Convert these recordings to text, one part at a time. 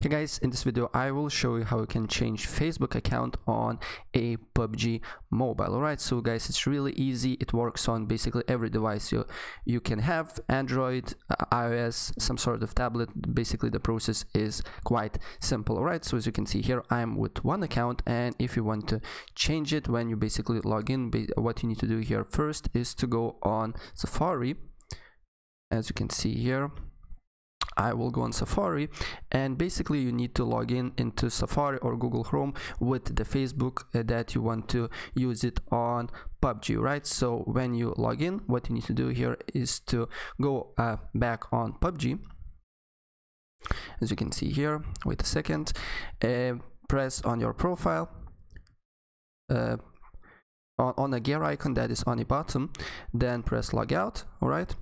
Hey guys, in this video I will show you how you can change Facebook account on a PUBG mobile. Alright, so guys, it's really easy. It works on basically every device you you can have, Android, uh, iOS, some sort of tablet. Basically the process is quite simple. Alright, so as you can see here, I'm with one account and if you want to change it when you basically log in, what you need to do here first is to go on Safari. As you can see here, I will go on Safari. And basically you need to log in into Safari or Google Chrome with the Facebook uh, that you want to use it on PUBG right? So when you log in what you need to do here is to go uh, back on PUBG as you can see here wait a second. Uh, press on your profile. Uh, on, on a gear icon that is on the bottom. Then press log out all right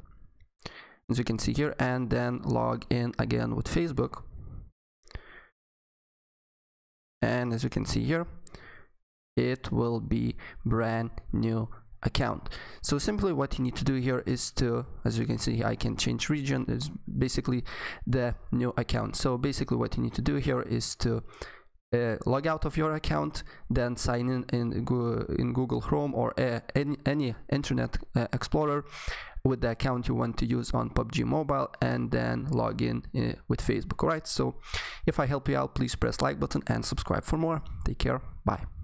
as you can see here and then log in again with Facebook. And as you can see here it will be brand new account. So simply what you need to do here is to as you can see I can change region is basically the new account. So basically what you need to do here is to uh, log out of your account then sign in in, in Google Chrome or uh, any, any internet uh, explorer with the account you want to use on PUBG Mobile and then log in uh, with Facebook alright? So if I help you out please press like button and subscribe for more. Take care. Bye